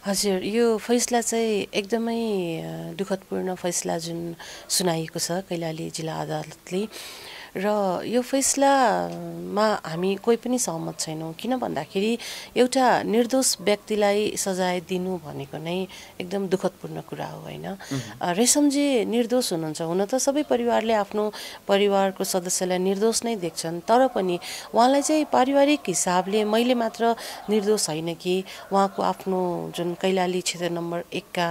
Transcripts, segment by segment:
हजुर यो फैसला चाहिँ एकदमै दुःखदपूर्ण फैसला जुन सुनाइएको छ कैलाली जिल्ला अदालतले। र यो फैसलामा हामी कोही पनि सहमत छैनौँ। किन भन्दाखेरि एउटा निर्दोष व्यक्तिलाई सजाय दिनु भनेको नै एकदम दुःखदपूर्ण कुरा हो होइन? रेशमजी निर्दोष हुनुहुन्छ। हुन त सबै परिवारले आफ्नो परिवारको सदस्यलाई निर्दोष नै देख्छन् तर पनि उहाँलाई चाहिँ पारिवारिक हिसाबले मैले मात्र निर्दोष होइन कि उहाँको आफ्नो जुन कैलाली क्षेत्र नम्बर एकका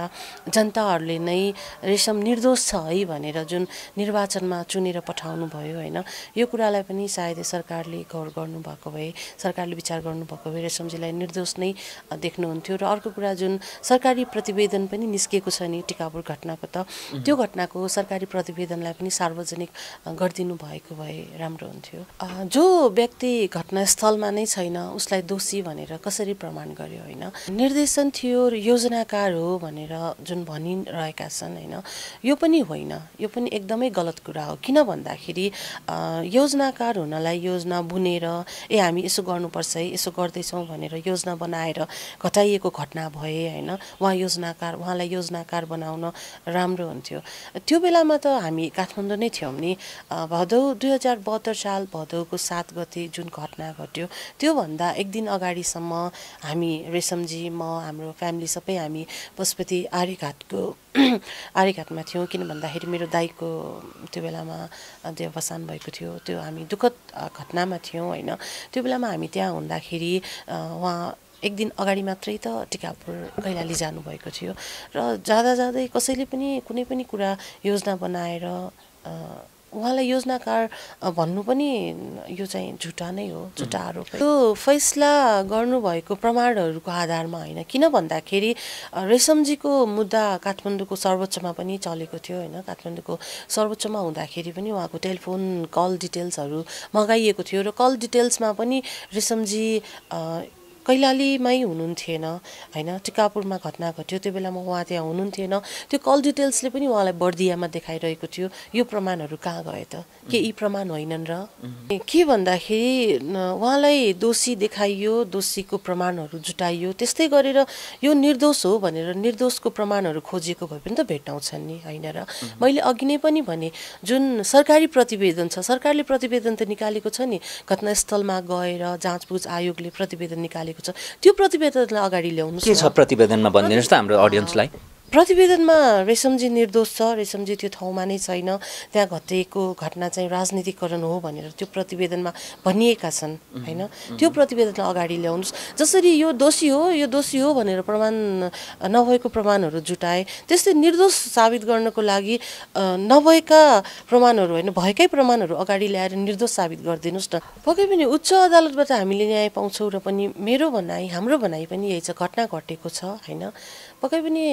जनताहरूले नै रेशम निर्दोष छ है भनेर जुन निर्वाचनमा चुनेर पठाउनु भयो होइन? यो कुरालाई पनि सायद सरकारले गौर गर्नुभएको भए सरकारले विचार गर्नुभएको भए रेशमजीलाई निर्दोष नै देख्नुहुन्थ्यो र अर्को कुरा जुन सरकारी प्रतिवेदन पनि निस्किएको छ नि टिकापुर घटनाको त त्यो घटनाको सरकारी प्रतिवेदनलाई पनि सार्वजनिक गरिदिनु भएको भए राम्रो हुन्थ्यो। जो व्यक्ति घटनास्थलमा नै छैन उसलाई दोषी भनेर कसरी प्रमाण गर्यो होइन? निर्देशन थियो र योजनाकार हो भनेर जुन भनिरहेका छन् होइन यो पनि होइन। यो पनि एकदमै गलत कुरा हो। किन भन्दाखेरि योजनाकार हुनलाई योजना बुनेर ए हामी यसो गर्नुपर्छ है यसो गर्दैछौँ भनेर योजना बनाएर घटाइएको घटना भए होइन। उहाँ योजनाकार उहाँलाई योजनाकार बनाउन राम्रो हुन्थ्यो। त्यो बेलामा त हामी काठमाडौँ नै थियौँ नि। भदौ दुई हजार बहत्तर साल भदौको सात गते जुन घटना घट्यो त्योभन्दा एक दिन अगाडिसम्म हामी रेशमजी म हाम्रो फ्यामिली सबै हामी पशुपति आर्यघाटको आर्यघाटमा थियौँ किन भन्दाखेरि मेरो दाईको त्यो बेलामा देवसान भएको थियो त्यो हामी दुःखद घटनामा थियौँ होइन। त्यो बेलामा हामी त्यहाँ हुँदाखेरि उहाँ एक दिन अगाडि मात्रै त टिकापुर कैलाली जानुभएको थियो। र जाँदा जाँदै कसैले पनि कुनै पनि कुरा योजना बनाएर उहाँलाई योजनाकार भन्नु पनि यो चाहिँ झुटा नै हो झुटा आरोप हो। यो फैसला गर्नुभएको प्रमाणहरूको आधारमा होइन किन भन्दाखेरि रेशमजीको मुद्दा काठमाडौँको सर्वोच्चमा पनि चलेको थियो होइन काठमाडौँको सर्वोच्चमा हुँदाखेरि पनि उहाँको टेलिफोन कल डिटेल्सहरू मगाइएको थियो र कल डिटेल्समा पनि रेशमजी कैलालीमै हुनुहुन्थेन होइन? टिकापुरमा घटना घट्यो त्यो बेलामा उहाँ त्यहाँ हुनुहुन्थेन। त्यो कल डिटेल्सले पनि उहाँलाई बर्दियामा देखाइरहेको थियो। यो प्रमाणहरू कहाँ गए त? के यी प्रमाण होइनन् र? के भन्दाखेरि उहाँलाई दोषी देखाइयो दोषीको प्रमाणहरू जुटाइयो त्यस्तै गरेर यो निर्दोष हो भनेर निर्दोषको प्रमाणहरू खोजिएको भए पनि त भेट्टाउँछन् नि होइन र? मैले अघि नै पनि भने जुन सरकारी प्रतिवेदन छ सरकारले प्रतिवेदन त निकालेको छ नि। घटनास्थलमा गएर जाँचबुझ आयोगले प्रतिवेदन निकालेको छ। त्यो प्रतिवेदनलाई अगाडि ल्याउनु के छ प्रतिवेदनमा भनिदिनुहोस् त हाम्रो अडियन्सलाई प्रतिवेदनमा रेशमजी निर्दोष छ रेशमजी त्यो ठाउँमा नै छैन। त्यहाँ घटिएको घटना चाहिँ राजनीतिकरण हो भनेर त्यो प्रतिवेदनमा भनिएका छन् होइन? त्यो प्रतिवेदनलाई अगाडि ल्याउनुहोस्। जसरी यो दोषी हो यो दोषी हो भनेर प्रमाण नभएको प्रमाणहरू जुटाए त्यस्तै निर्दोष साबित गर्नको लागि नभएका प्रमाणहरू होइन भएकै प्रमाणहरू अगाडि ल्याएर निर्दोष साबित गरिदिनुहोस् न। पक्कै पनि उच्च अदालतबाट हामीले न्याय पाउँछौँ र पनि मेरो भनाइ हाम्रो भनाइ पनि यही छ घटना घटेको छ होइन? पक्कै पनि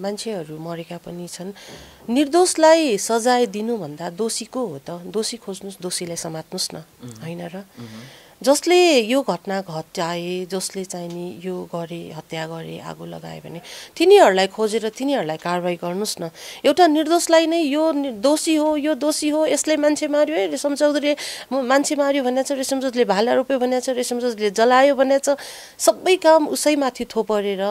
मान्छेहरू मरेका पनि छन्। निर्दोषलाई सजाय दिनुभन्दा दोषी को हो त। दोषी खोज्नुहोस् दोषीलाई समात्नुहोस् न। होइन र? जसले यो घटना घटाए जसले चाहिँ नि यो गरे हत्या गरे आगो लगाए भने तिनीहरूलाई खोजेर तिनीहरूलाई कारवाही गर्नुहोस् न। एउटा निर्दोषलाई नै यो दोषी हो यो दोषी हो यसले मान्छे मार्यो है रेशम चौधरीले मान्छे मार्यो भनेको छ रेशम चौधरीले भाला रोप्यो भनेको छ रेशम चौधरीले जलायो भनेको छ सबै काम उसैमाथि थोपरेर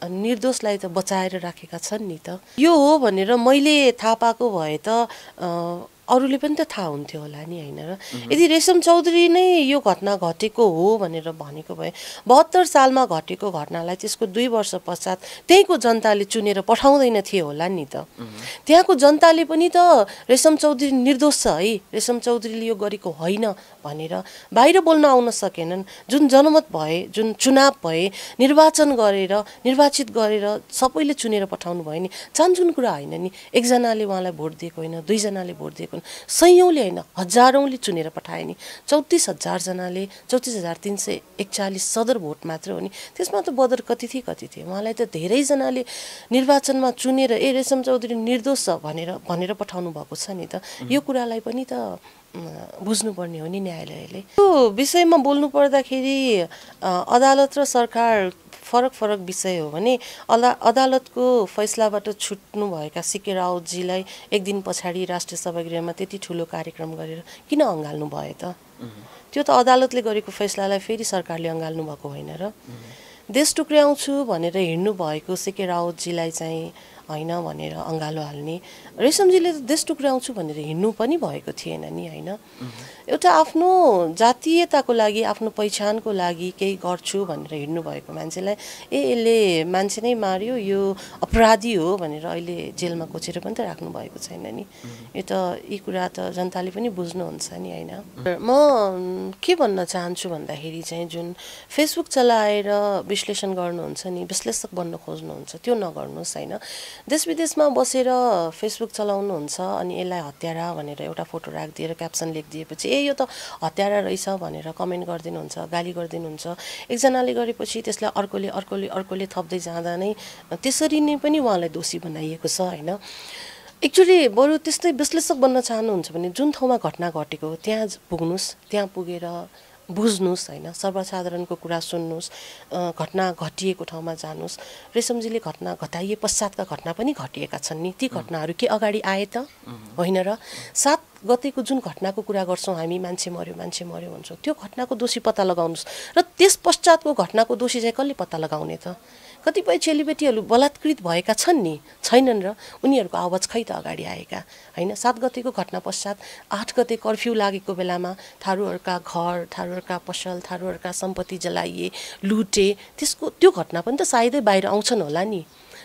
निर्दोषलाई त बचाएर राखेका छन् नि त। यो हो भनेर मैले थाहा पाएको भए त अरूले पनि त थाहा हुन्थ्यो होला नि होइन र यदि रेशम चौधरी नै यो घटना घटेको हो भनेर भनेको भए बहत्तर सालमा घटेको घटनालाई त्यसको दुई वर्ष पश्चात त्यहीँको जनताले चुनेर पठाउँदैन थिए होला नि त। त्यहाँको जनताले पनि त रेशम चौधरी निर्दोष छ है रेशम चौधरीले यो गरेको होइन भनेर बाहिर बोल्न आउन सकेनन्। जुन जनमत भए जुन चुनाव भए निर्वाचन गरेर निर्वाचित गरेर सबैले चुनेर पठाउनु भयो नि। चान्चुन कुरा होइन नि एकजनाले उहाँलाई भोट दिएको होइन दुईजनाले भोट दिएको होइन सयौँले होइन हजारौँले चुनेर पठाए नि। चौतिस हजारजनाले चौतिस हजार तिन सय एकचालिस सदर भोट मात्र हो नि। त्यसमा त बदर कति थिए कति थिए। उहाँलाई त धेरैजनाले निर्वाचनमा चुनेर ए रेशम चौधरी निर्दोष छ भनेर भनेर पठाउनु भएको छ नि त। यो कुरालाई पनि त बुझ्नुपर्ने हो नि न्यायालयले। यो विषयमा बोल्नु पर्दाखेरि अदालत र सरकार फरक फरक विषय हो भने अदा अदालतको फैसलाबाट छुट्नुभएका सिके रावतजीलाई एक दिन पछाडि राष्ट्रिय सभागृहमा त्यति ठुलो कार्यक्रम गरेर किन अँगाल्नु भयो त? त्यो त अदालतले गरेको फैसलालाई फेरि सरकारले अँगाल्नु भएको होइन र। देश टुक्र्याउँछु भनेर हिँड्नु भएको सिके रावतजीलाई चाहिँ होइन भनेर अँगालो हाल्ने। रेशमजीले त देश टुक्र्याउँछु भनेर हिँड्नु पनि भएको थिएन नि होइन? एउटा आफ्नो जातीयताको लागि आफ्नो पहिचानको लागि केही गर्छु भनेर हिँड्नु भएको मान्छेलाई ए यसले मान्छे नै मार्यो यो अपराधी हो भनेर अहिले जेलमा कोचेर पनि त राख्नु भएको छैन नि। यो त यी कुरा त जनताले पनि बुझ्नुहुन्छ नि होइन? म के भन्न चाहन्छु भन्दाखेरि चाहिँ जुन फेसबुक चलाएर विश्लेषण गर्नुहुन्छ नि विश्लेषक बन्न खोज्नुहुन्छ त्यो नगर्नुहोस् होइन? देश विदेशमा बसेर फेसबुक चलाउनुहुन्छ अनि यसलाई हत्यारा भनेर एउटा फोटो राखिदिएर क्याप्सन लेखिदिएपछि ए यो त हत्यारा रहेछ भनेर कमेन्ट गरिदिनुहुन्छ गाली गरिदिनुहुन्छ। एकजनाले गरेपछि त्यसलाई अर्कोले अर्कोले अर्कोले थप्दै जाँदा नै त्यसरी नै पनि उहाँलाई दोषी बनाइएको छ होइन। एक्चुली बरु त्यस्तै विश्लेषक बन्न चाहनुहुन्छ भने जुन ठाउँमा घटना घटेको त्यहाँ पुग्नुहोस् त्यहाँ पुगेर बुझ्नुहोस् होइन सर्वसाधारणको कुरा सुन्नुहोस् घटना घटिएको ठाउँमा जानुहोस्। रेशमजीले घटना घटाइए पश्चातका घटना पनि घटिएका छन्। नि ती घटनाहरू के अगाडि आए त? होइन र सात गतेको जुन घटनाको कुरा गर्छौँ हामी मान्छे मऱ्यो मान्छे मऱ्यो भन्छौँ त्यो घटनाको दोषी पत्ता लगाउनुहोस्। र त्यस पश्चातको घटनाको दोषी चाहिँ कसले पत्ता लगाउने त? कतिपय चेलीबेटीहरू बलात्कृत भएका छन् नि छैनन् र उनीहरूको आवाज खै त अगाडि आएका? होइन सात गतेको घटना पश्चात आठ गते कर्फ्यू लागेको बेलामा थारूहरूका घर थारूहरूका पसल थारूहरूका सम्पत्ति जलाइए लुटे त्यसको त्यो घटना पनि त सायदै बाहिर आउँछन् होला नि।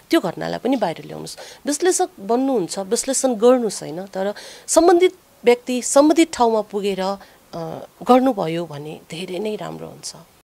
त्यो घटनालाई पनि बाहिर ल्याउनुहोस्। विश्लेषक बन्नुहुन्छ विश्लेषण गर्नुहोस् होइन तर सम्बन्धित व्यक्ति सम्बन्धित ठाउँमा पुगेर गर्नुभयो भने धेरै नै राम्रो हुन्छ।